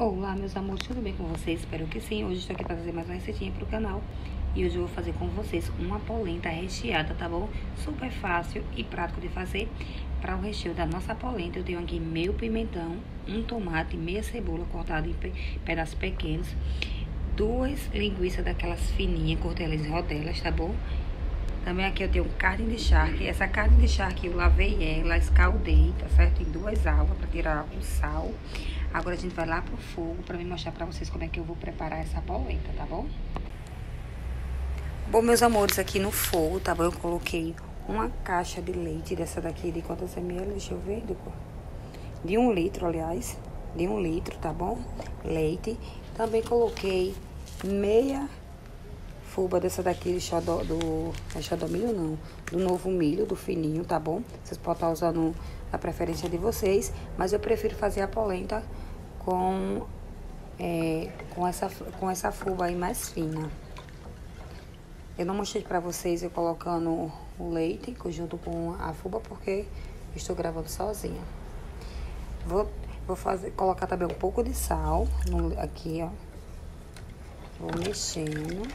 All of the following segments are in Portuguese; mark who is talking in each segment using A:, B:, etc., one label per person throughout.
A: Olá, meus amores, tudo bem com vocês? Espero que sim. Hoje estou aqui para fazer mais uma receitinha para o canal. E hoje eu vou fazer com vocês uma polenta recheada, tá bom? Super fácil e prático de fazer. Para o recheio da nossa polenta, eu tenho aqui meio pimentão, um tomate, meia cebola cortada em pedaços pequenos, duas linguiças daquelas fininhas, cortei em rodelas, tá bom? Também aqui eu tenho carne de charque. Essa carne de charque eu lavei ela, escaldei, tá certo? Em duas águas para tirar o sal. Agora a gente vai lá pro fogo para me mostrar para vocês como é que eu vou preparar essa polenta, tá bom? Bom, meus amores, aqui no fogo, tá bom? Eu coloquei uma caixa de leite dessa daqui de quantas ml? Deixa eu ver. De um litro, aliás. De um litro, tá bom? Leite. Também coloquei meia fuba dessa daqui de do... É xodó milho não. Do novo milho, do fininho, tá bom? Vocês podem estar usando a preferência de vocês. Mas eu prefiro fazer a polenta com, é, com, essa, com essa fuba aí mais fina. Eu não mostrei pra vocês eu colocando o leite junto com a fuba porque estou gravando sozinha. Vou, vou fazer, colocar também um pouco de sal no, aqui, ó. Vou mexendo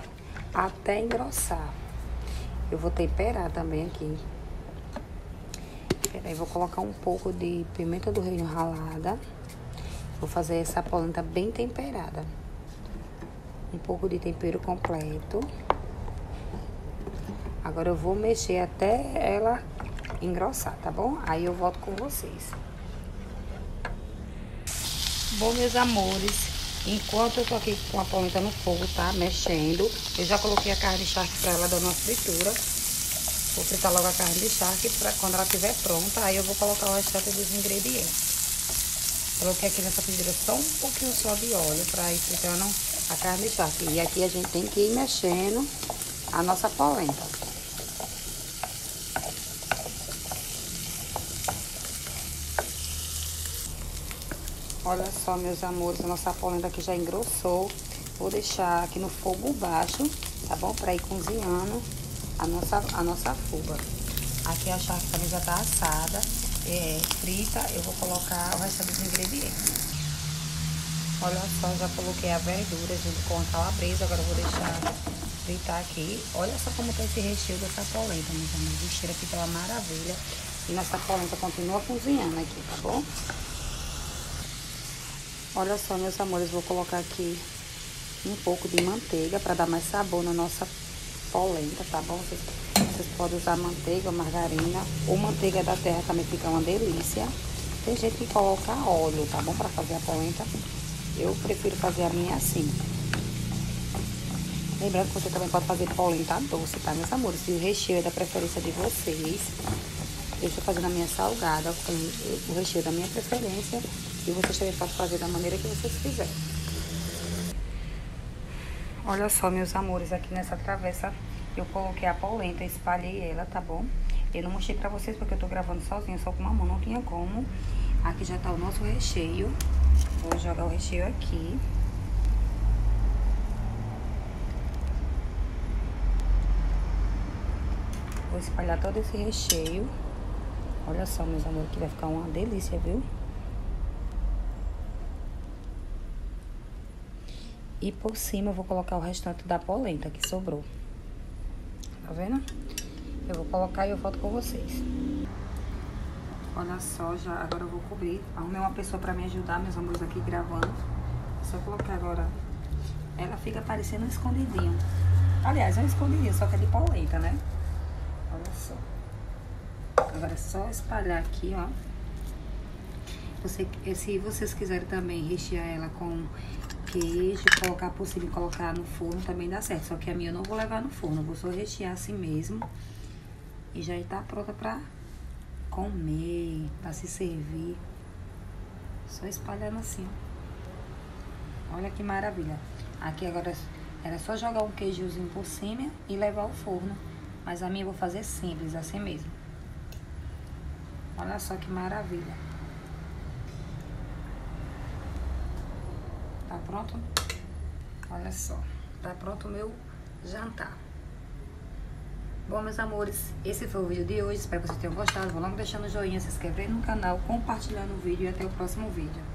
A: até engrossar. Eu vou temperar também aqui. Peraí, vou colocar um pouco de pimenta do reino ralada. Vou fazer essa polenta bem temperada. Um pouco de tempero completo. Agora eu vou mexer até ela engrossar, tá bom? Aí eu volto com vocês. Bom, meus amores, enquanto eu tô aqui com a polenta no fogo, tá? Mexendo, eu já coloquei a carne de charque pra ela dar uma fritura. Vou fritar logo a carne de charque pra quando ela estiver pronta, aí eu vou colocar o restante dos ingredientes. Coloquei aqui nessa frigideira só um pouquinho só de óleo para ir fritando a carne de charque. E aqui a gente tem que ir mexendo a nossa polenta. Olha só, meus amores, a nossa polenta aqui já engrossou. Vou deixar aqui no fogo baixo, tá bom? Para ir cozinhando a nossa, a nossa fuba. Aqui a charque também já tá assada é, frita, eu vou colocar o resto dos ingredientes. Olha só, já coloquei a verdura junto com a calabresa, agora eu vou deixar fritar aqui. Olha só como tá esse recheio dessa polenta, meus amigos. O cheiro aqui tá uma maravilha. E nossa polenta continua cozinhando aqui, tá bom? Olha só, meus amores, vou colocar aqui um pouco de manteiga para dar mais sabor na nossa polenta, tá bom? Vocês vocês podem usar manteiga, margarina ou manteiga da terra também fica uma delícia. Tem gente que coloca óleo, tá bom? Pra fazer a polenta. Eu prefiro fazer a minha assim. Lembrando que você também pode fazer polenta doce, tá, meus amores? E o recheio é da preferência de vocês. Eu estou fazendo a minha salgada com o recheio da minha preferência. E vocês também podem fazer da maneira que vocês quiserem. Olha só, meus amores, aqui nessa travessa eu coloquei a polenta, espalhei ela, tá bom? Eu não mostrei pra vocês porque eu tô gravando sozinha, só com uma mão, não tinha como. Aqui já tá o nosso recheio. Vou jogar o recheio aqui. Vou espalhar todo esse recheio. Olha só, meus amores, que vai ficar uma delícia, viu? E por cima eu vou colocar o restante da polenta que sobrou. Tá vendo? Eu vou colocar e eu volto com vocês. Olha só, já agora eu vou cobrir. Arrumei uma pessoa pra me ajudar, meus amores, aqui gravando. Só colocar agora. Ela fica parecendo um escondidinho. Aliás, é um escondidinho, só que é de polenta, né? Olha só. Agora é só espalhar aqui, ó. Você, se vocês quiserem também rechear ela com queijo, colocar por cima e colocar no forno também dá certo. Só que a minha eu não vou levar no forno, vou só rechear assim mesmo. E já está pronta pra comer, pra se servir. Só espalhando assim, Olha que maravilha. Aqui agora era só jogar um queijozinho por cima e levar ao forno. Mas a minha eu vou fazer simples, assim mesmo. Olha só que maravilha. Pronto? Olha só. Tá pronto o meu jantar. Bom, meus amores, esse foi o vídeo de hoje. Espero que vocês tenham gostado. Vão logo deixando o joinha, se inscrever no canal, compartilhando o vídeo e até o próximo vídeo.